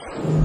Thank you.